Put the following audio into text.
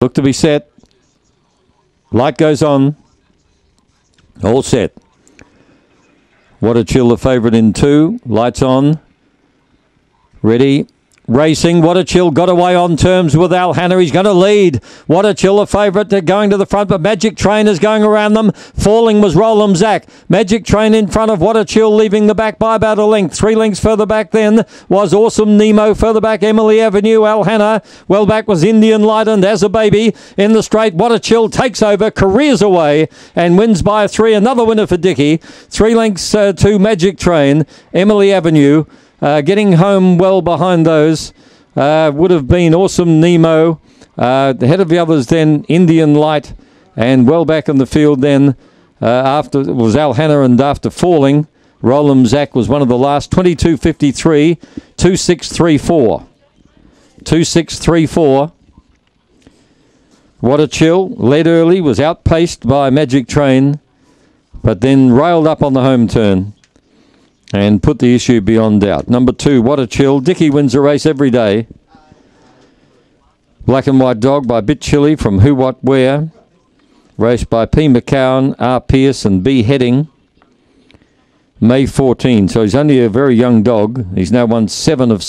Look to be set. Light goes on. All set. What a chill, the favourite in two. Lights on. Ready. Racing, what a chill, got away on terms with Al Hanna. He's going to lead. What a favourite They're going to the front, but Magic Train is going around them. Falling was Roland Zach. Magic Train in front of What a Chill, leaving the back by about a length. Three lengths further back then was Awesome Nemo. Further back, Emily Avenue, Al Hanna. Well back was Indian Light and As a Baby in the straight. What a Chill takes over, careers away, and wins by a three. Another winner for Dicky. Three lengths uh, to Magic Train, Emily Avenue. Uh, getting home well behind those uh, would have been Awesome Nemo. Uh, the head of the others then Indian Light, and well back in the field then uh, after it was Al Hanna and after falling, Roland Zach was one of the last 22.53, 2634. 2634. What a chill. Led early, was outpaced by Magic Train, but then railed up on the home turn and put the issue beyond doubt. Number two, what a chill. Dicky wins a race every day. Black and White Dog by Bit Chilly from Who What Where. Raced by P. McCowan, R. Pierce, and B. Heading. May 14. So he's only a very young dog. He's now won seven of